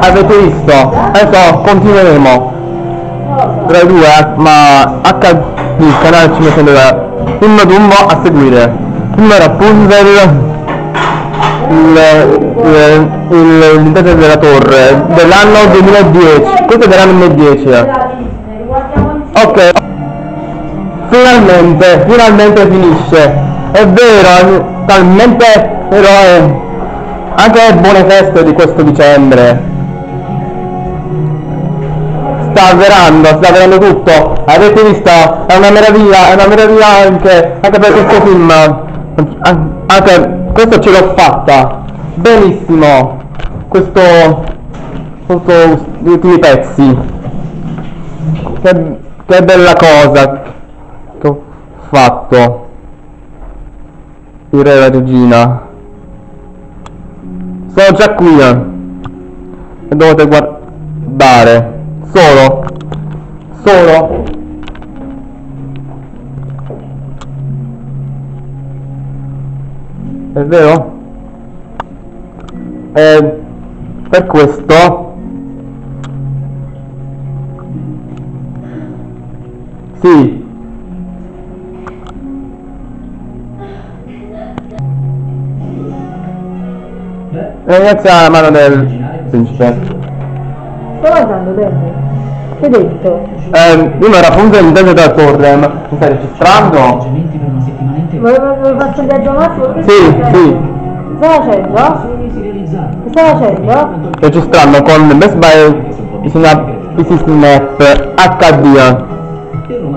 avete visto? Adesso continueremo tra i due, ma HD il canale ci metterà Film Dumbo a seguire. Film Rapunzel, il, il, il, l'intento della torre dell'anno 2010. Questo è dell'anno 2010. eh. Ok. Finalmente, finalmente finisce. È vero, talmente eroe. Anche buone feste di questo dicembre. Sta avverando, sta avverando tutto. Avete visto? È una meraviglia, è una meraviglia anche, anche per questo film. An- Anche questo ce l'ho fatta. Benissimo. Questo. Questo. Gli ultimi pezzi. Che, che bella cosa che ho fatto. Il la regina. Sono già qui. eh. E dovete guardare. Solo. Solo. È vero? E per questo Sì. E inizia la mano del principe. Sto guardando bene. Che hai detto? Ehm, io non Rapunzel intendo della torre, ma mi stai registrando? Vuoi farci un viaggio massimo? Sì, sì. Che stai facendo? Che stai facendo? Registrando con Best Buy bisogna Easy Snap HD.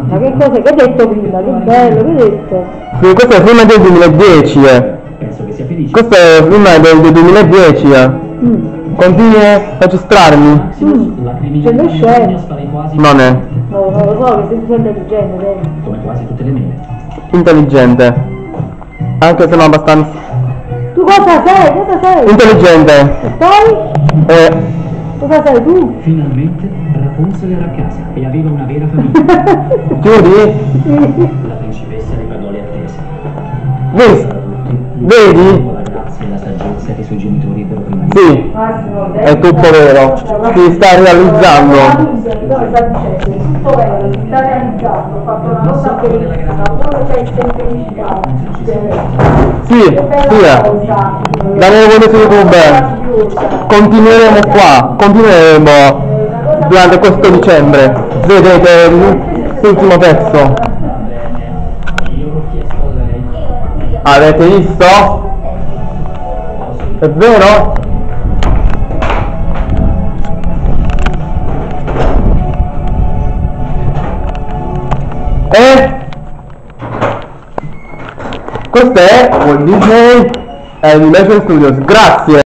Ma che cosa? Che hai detto prima? Che bello, che hai detto? Sì, questo è il film del 2010. eh. Penso che sia felice. Questo è il film del del 2010. eh. Mm. Continui a registrarmi? Maximus, la criminalità C'è Non è No, non lo so, che sei sei intelligente, vedi? come quasi tutte le mele. intelligente. Anche se non abbastanza. Tu cosa sei? Cosa sei? Intelligente. E poi? Eh, Cosa sei tu? Finalmente Rapunzel era a casa e aveva una vera famiglia. chiudi? La principessa pagò le attese. Vedi? Vedi? Con la grazia e la saggezza che i suoi genitori ebbero prima di Sì, è tutto vero. Si sta realizzando. Sì, sì. Vuole su YouTube. Continueremo qua, continueremo durante questo dicembre. Vedete l'ultimo pezzo. Avete visto? È vero? E questo è Walt Disney Animation Studios. Grazie.